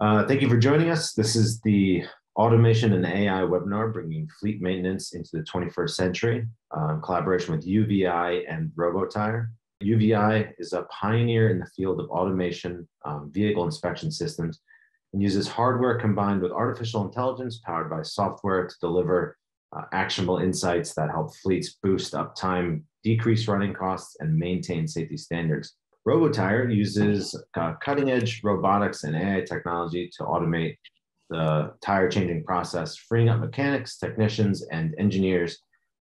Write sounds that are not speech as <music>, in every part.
Uh, thank you for joining us. This is the Automation and AI webinar bringing fleet maintenance into the 21st century uh, in collaboration with UVeye and RoboTire. UVeye is a pioneer in the field of automation um, vehicle inspection systems and uses hardware combined with artificial intelligence powered by software to deliver uh, actionable insights that help fleets boost uptime, decrease running costs, and maintain safety standards. RoboTire uses uh, cutting edge robotics and AI technology to automate the tire changing process, freeing up mechanics, technicians, and engineers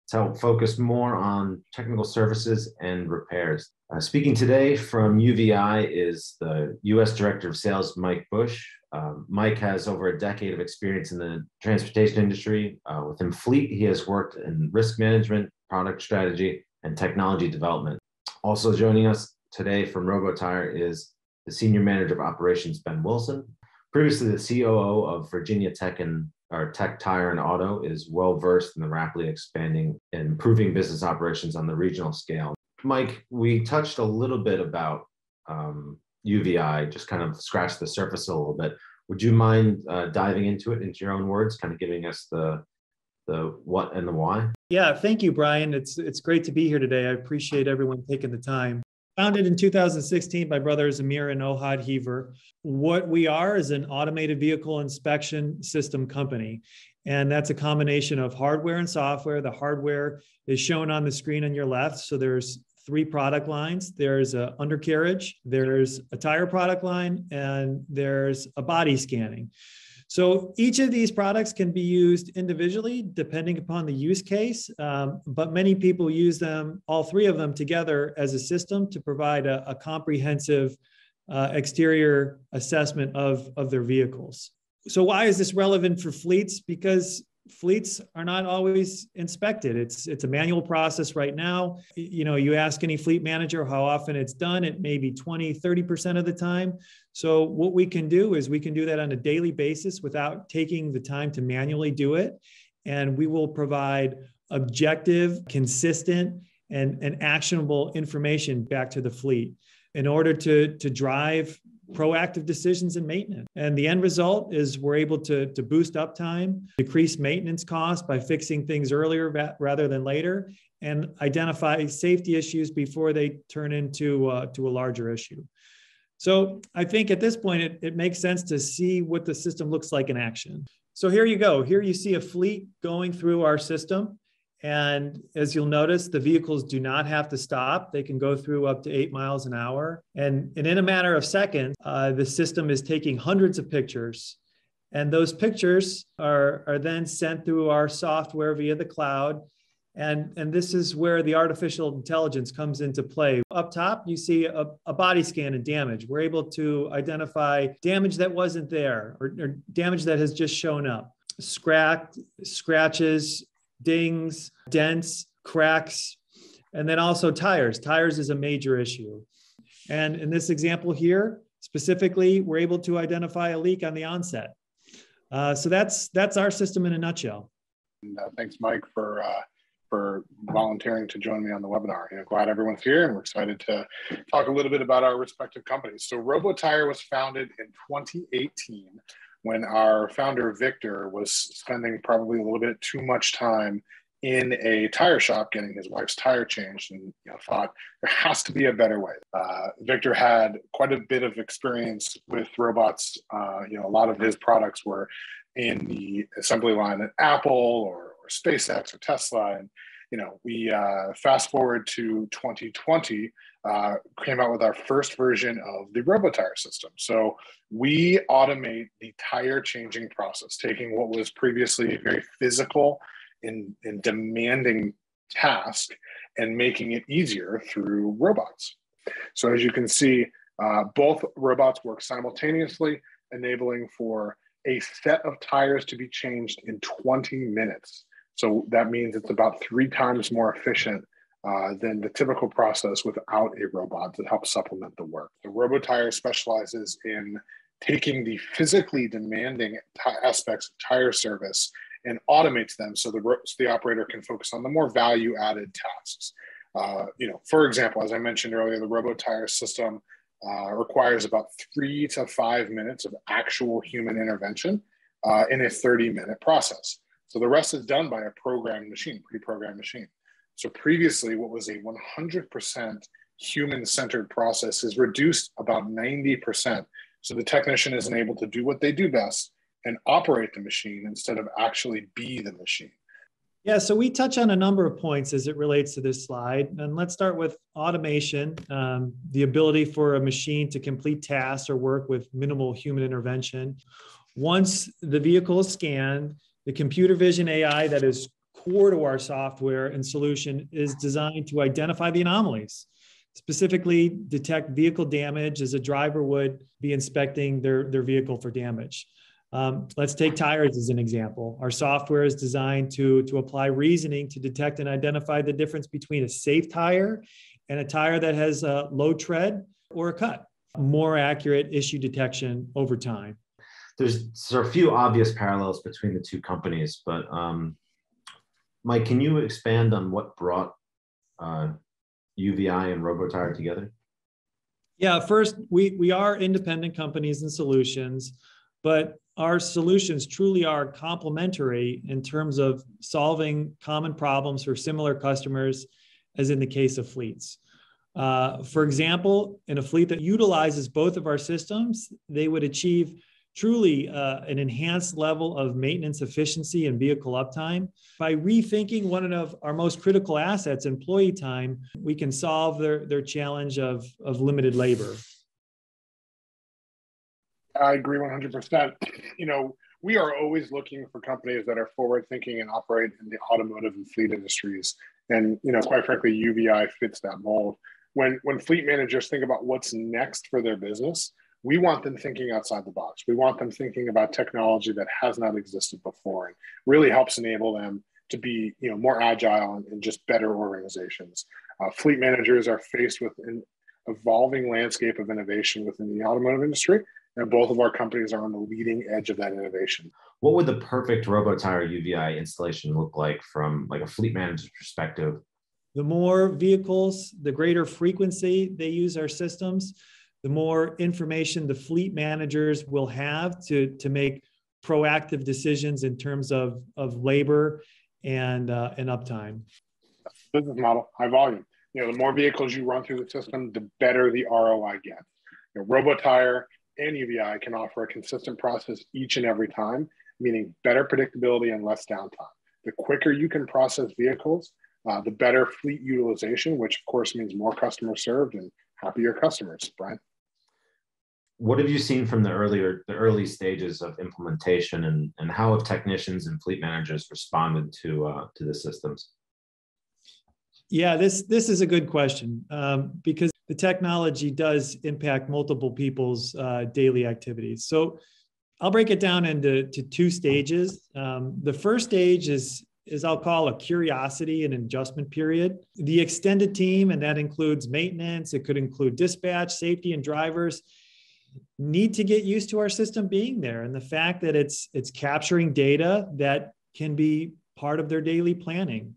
to help focus more on technical services and repairs. Uh, speaking today from UVeye is the US Director of Sales, Mike Bush. Uh, Mike has over a decade of experience in the transportation industry. Uh, within Fleet, he has worked in risk management, product strategy, and technology development. Also joining us today from RoboTire is the Senior Manager of Operations, Ben Wilson. Previously, the COO of Virginia Tech and our Tech Tire and Auto is well versed in the rapidly expanding and improving business operations on the regional scale. Mike, we touched a little bit about um, UVeye, just kind of scratched the surface a little bit. Would you mind uh, diving into it into your own words, kind of giving us the the what and the why? Yeah, thank you, Brian. It's it's great to be here today. I appreciate everyone taking the time. Founded in 2016 by brothers Amir and Ohad Hever. What we are is an automated vehicle inspection system company. And that's a combination of hardware and software. The hardware is shown on the screen on your left. So there's three product lines. There's a undercarriage, there's a tire product line, and there's a body scanning. So each of these products can be used individually depending upon the use case, um, but many people use them, all three of them together as a system to provide a, a comprehensive uh, exterior assessment of, of their vehicles. So why is this relevant for fleets? Because fleets are not always inspected. It's it's a manual process right now. You know you ask any fleet manager how often it's done it may be 20 30% of the time. So what we can do is we can do that on a daily basis without taking the time to manually do it. And we will provide objective consistent and, and actionable information back to the fleet in order to, to drive proactive decisions in maintenance. And the end result is we're able to, to boost uptime, decrease maintenance costs by fixing things earlier rather than later, and identify safety issues before they turn into uh, to a larger issue. So I think at this point, it, it makes sense to see what the system looks like in action. So here you go. Here you see a fleet going through our system. And as you'll notice, the vehicles do not have to stop. They can go through up to eight miles an hour. And, and in a matter of seconds, uh, the system is taking hundreds of pictures. And those pictures are, are then sent through our software via the cloud. And, and this is where the artificial intelligence comes into play. Up top, you see a, a body scan and damage. We're able to identify damage that wasn't there or, or damage that has just shown up. Scratch, scratches, dings, dents, cracks, and then also tires. Tires is a major issue. And in this example here, specifically, we're able to identify a leak on the onset. Uh, so that's that's our system in a nutshell. And, uh, thanks, Mike, for uh, for volunteering to join me on the webinar. You know, glad everyone's here, and we're excited to talk a little bit about our respective companies. So, RoboTire was founded in 2018 when our founder Victor was spending probably a little bit too much time in a tire shop getting his wife's tire changed and you know, thought there has to be a better way. Uh, Victor had quite a bit of experience with robots. Uh, you know, a lot of his products were in the assembly line at Apple or, or SpaceX or Tesla. And, you know, we uh, fast forward to 2020 uh, came out with our first version of the RoboTire system. So we automate the tire changing process, taking what was previously a very physical and, and demanding task and making it easier through robots. So as you can see, uh, both robots work simultaneously, enabling for a set of tires to be changed in 20 minutes. So that means it's about three times more efficient uh, than the typical process without a robot to help supplement the work. The RoboTire specializes in taking the physically demanding aspects of tire service and automates them so the, so the operator can focus on the more value added tasks. Uh, you know, for example, as I mentioned earlier, the RoboTire system uh, requires about three to five minutes of actual human intervention uh, in a 30 minute process. So the rest is done by a programmed machine, pre-programmed machine. So previously, what was a 100% human-centered process is reduced about 90%. So the technician isn't able to do what they do best and operate the machine instead of actually be the machine. Yeah, so we touch on a number of points as it relates to this slide. And let's start with automation, um, the ability for a machine to complete tasks or work with minimal human intervention. Once the vehicle is scanned, the computer vision AI that is core to our software and solution is designed to identify the anomalies, specifically detect vehicle damage as a driver would be inspecting their, their vehicle for damage. Um, let's take tires as an example. Our software is designed to, to apply reasoning to detect and identify the difference between a safe tire and a tire that has a low tread or a cut. More accurate issue detection over time there's there are a few obvious parallels between the two companies, but um, Mike, can you expand on what brought uh, UVeye and Robotire together? Yeah, first, we, we are independent companies and solutions, but our solutions truly are complementary in terms of solving common problems for similar customers, as in the case of fleets. Uh, for example, in a fleet that utilizes both of our systems, they would achieve truly uh, an enhanced level of maintenance efficiency and vehicle uptime. By rethinking one of our most critical assets, employee time, we can solve their, their challenge of, of limited labor. I agree 100%. <clears throat> You know, we are always looking for companies that are forward thinking and operate in the automotive and fleet industries. And, you know, quite frankly, UVeye fits that mold. When, when fleet managers think about what's next for their business, we want them thinking outside the box. We want them thinking about technology that has not existed before and really helps enable them to be you know, more agile and, and just better organizations. Uh, fleet managers are faced with an evolving landscape of innovation within the automotive industry, and both of our companies are on the leading edge of that innovation. What would the perfect Robotire UVeye installation look like from like a fleet manager's perspective? The more vehicles, the greater frequency they use our systems, the more information the fleet managers will have to, to make proactive decisions in terms of, of labor and, uh, and uptime. Business model, high volume. You know, the more vehicles you run through the system, the better the ROI gets. You know, RoboTire and UVeye can offer a consistent process each and every time, meaning better predictability and less downtime. The quicker you can process vehicles, uh, the better fleet utilization, which of course means more customers served and happier customers, Brian what have you seen from the earlier the early stages of implementation and, and how have technicians and fleet managers responded to uh, to the systems? Yeah this this is a good question um, because the technology does impact multiple people's uh, daily activities. So i'll break it down into to two stages. Um, the first stage is is I'll call a curiosity and adjustment period. The extended team, and that includes maintenance, it could include dispatch, safety, and drivers need to get used to our system being there. And the fact that it's it's capturing data that can be part of their daily planning.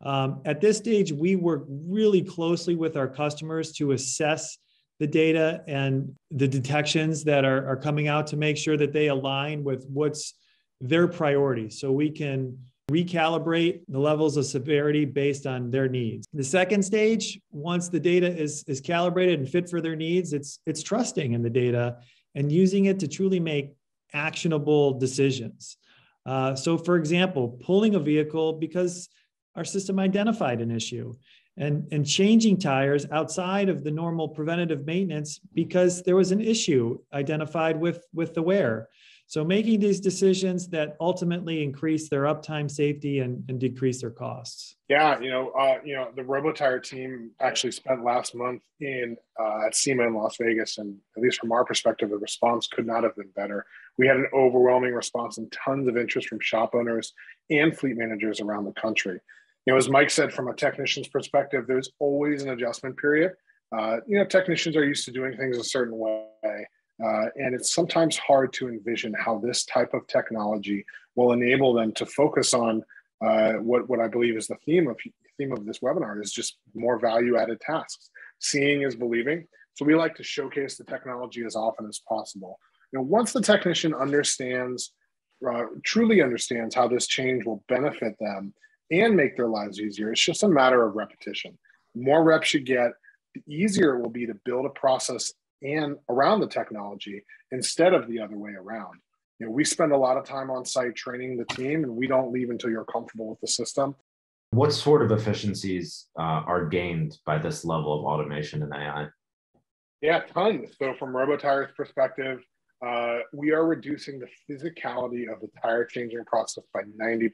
Um, at this stage we work really closely with our customers to assess the data and the detections that are, are coming out to make sure that they align with what's their priority. So we can recalibrate the levels of severity based on their needs. The second stage, once the data is, is calibrated and fit for their needs, it's, it's trusting in the data and using it to truly make actionable decisions. Uh, so, for example, pulling a vehicle because our system identified an issue and, and changing tires outside of the normal preventative maintenance because there was an issue identified with, with the wear. So making these decisions that ultimately increase their uptime safety and, and decrease their costs. Yeah, you know, uh, you know, the Robotire team actually spent last month in uh, at SEMA in Las Vegas, and at least from our perspective, the response could not have been better. We had an overwhelming response and tons of interest from shop owners and fleet managers around the country. You know, as Mike said, from a technician's perspective, there's always an adjustment period. Uh, you know, technicians are used to doing things a certain way. Uh, and it's sometimes hard to envision how this type of technology will enable them to focus on uh, what, what I believe is the theme of theme of this webinar is just more value added tasks. Seeing is believing. So we like to showcase the technology as often as possible. Once the technician understands, uh, truly understands how this change will benefit them and make their lives easier, it's just a matter of repetition. The more reps you get, the easier it will be to build a process and around the technology instead of the other way around. You know, we spend a lot of time on site training the team, and we don't leave until you're comfortable with the system. What sort of efficiencies uh, are gained by this level of automation and AI? Yeah, tons. So, from RoboTire's perspective, uh, we are reducing the physicality of the tire changing process by 90%.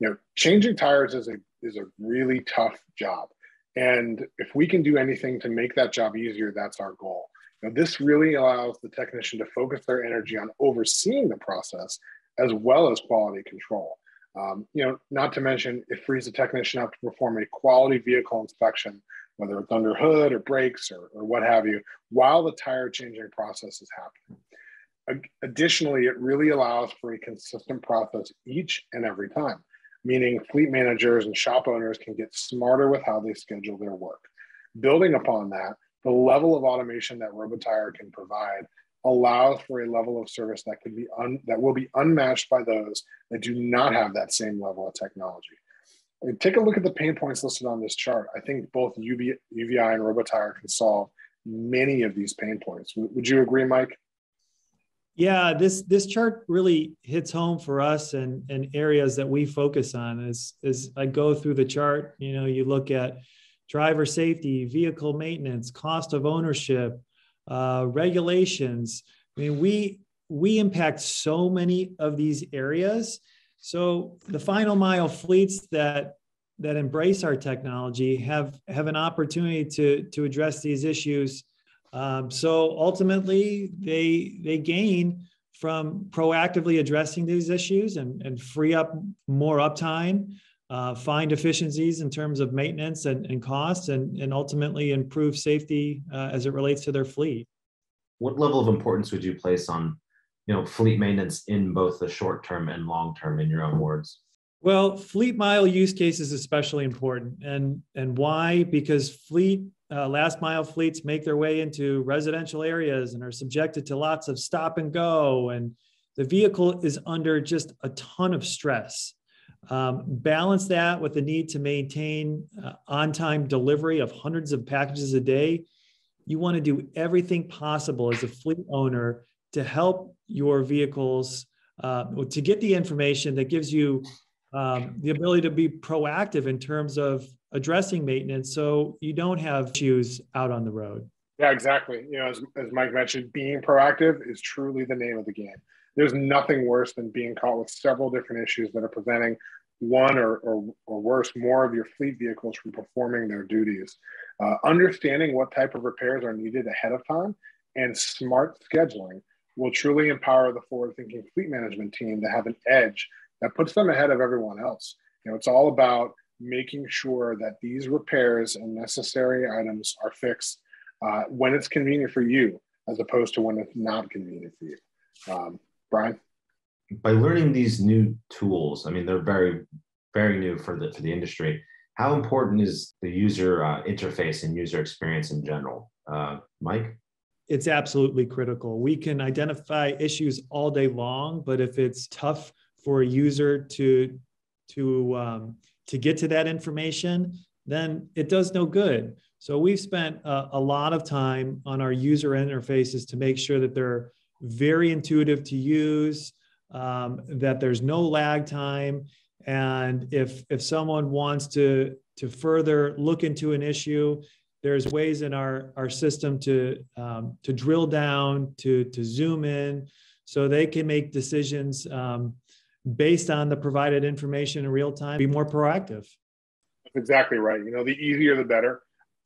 You know, changing tires is a is a really tough job. And if we can do anything to make that job easier, that's our goal. Now, this really allows the technician to focus their energy on overseeing the process as well as quality control. Um, you know, not to mention it frees the technician up to perform a quality vehicle inspection, whether it's under hood or brakes or, or what have you, while the tire changing process is happening. Additionally, it really allows for a consistent process each and every time meaning fleet managers and shop owners can get smarter with how they schedule their work. Building upon that, the level of automation that RoboTire can provide allows for a level of service that can be un, that will be unmatched by those that do not have that same level of technology. I mean, take a look at the pain points listed on this chart. I think both UV, UVeye and RoboTire can solve many of these pain points. Would you agree, Mike? Yeah, this this chart really hits home for us and and areas that we focus on. As as I go through the chart, you know, you look at driver safety, vehicle maintenance, cost of ownership, uh, regulations. I mean, we we impact so many of these areas. So the final mile fleets that that embrace our technology have have an opportunity to to address these issues um, so ultimately, they they gain from proactively addressing these issues and, and free up more uptime, uh, find efficiencies in terms of maintenance and, and costs, and, and ultimately improve safety uh, as it relates to their fleet. What level of importance would you place on, you know, fleet maintenance in both the short term and long term, in your own words? Well, fleet mile use case is especially important, and and why? Because fleet uh, last mile fleets make their way into residential areas and are subjected to lots of stop and go, and the vehicle is under just a ton of stress. Um, balance that with the need to maintain uh, on time delivery of hundreds of packages a day. You want to do everything possible as a fleet owner to help your vehicles uh, to get the information that gives you um, the ability to be proactive in terms of addressing maintenance so you don't have issues out on the road. Yeah, exactly. You know, as, as Mike mentioned, being proactive is truly the name of the game. There's nothing worse than being caught with several different issues that are preventing one or, or, or worse, more of your fleet vehicles from performing their duties. Uh, understanding what type of repairs are needed ahead of time and smart scheduling will truly empower the forward thinking fleet management team to have an edge that puts them ahead of everyone else. You know, it's all about making sure that these repairs and necessary items are fixed uh, when it's convenient for you, as opposed to when it's not convenient for you. Um, Brian, by learning these new tools, I mean they're very, very new for the for the industry. How important is the user uh, interface and user experience in general, uh, Mike? It's absolutely critical. We can identify issues all day long, but if it's tough for a user to to um, to get to that information, then it does no good. So we've spent a, a, lot of time on our user interfaces to make sure that they're very intuitive to use, um, that there's no lag time, and if if someone wants to to further look into an issue, there's ways in our our system to um, to drill down, to to zoom in, so they can make decisions um, based on the provided information in real time, be more proactive. That's exactly right. You know, the easier the better.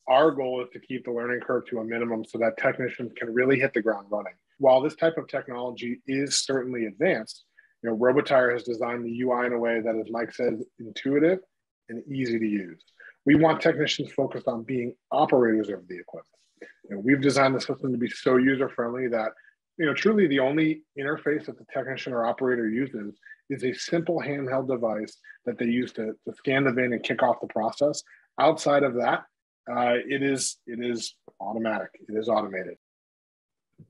Our goal is to keep the learning curve to a minimum so that technicians can really hit the ground running. While this type of technology is certainly advanced, you know, RoboTire has designed the UI in a way that, as Mike said, intuitive and easy to use. We want technicians focused on being operators of the equipment. You know, we've designed the system to be so user friendly that you know truly the only interface that the technician or operator uses is a simple handheld device that they use to, to scan the VIN and kick off the process. Outside of that, Uh, it is it is automatic. It is automated.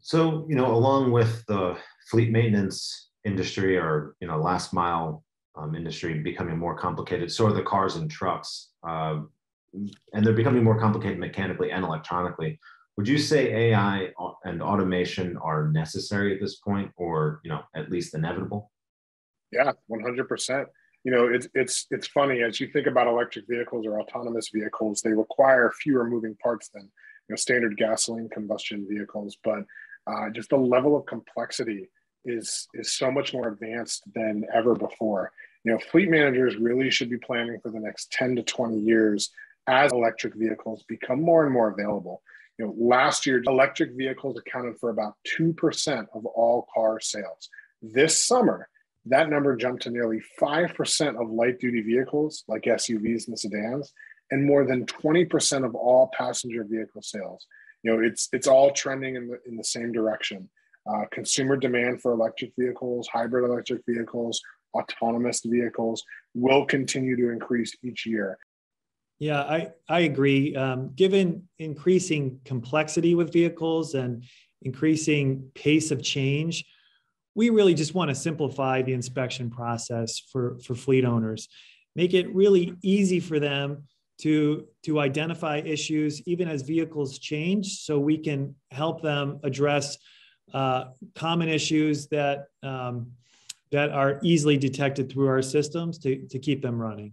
So you know, along with the fleet maintenance industry or you know last mile um, industry becoming more complicated, so are the cars and trucks, uh, and they're becoming more complicated mechanically and electronically. Would you say AI and automation are necessary at this point, or you know at least inevitable? Yeah, one hundred percent you know it's it's it's funny as you think about electric vehicles or autonomous vehicles they require fewer moving parts than you know standard gasoline combustion vehicles but uh, just the level of complexity is is so much more advanced than ever before. You know fleet managers really should be planning for the next 10 to 20 years as electric vehicles become more and more available. You know last year electric vehicles accounted for about 2% of all car sales. This summer that number jumped to nearly 5% of light duty vehicles like SUVs and sedans and more than 20% of all passenger vehicle sales. You know, it's it's all trending in the in the same direction. Uh, consumer demand for electric vehicles, hybrid electric vehicles, autonomous vehicles will continue to increase each year. Yeah, I, I agree. Um, given increasing complexity with vehicles and increasing pace of change, we really just want to simplify the inspection process for, for fleet owners, make it really easy for them to, to identify issues even as vehicles change so we can help them address uh, common issues that, um, that are easily detected through our systems to, to keep them running.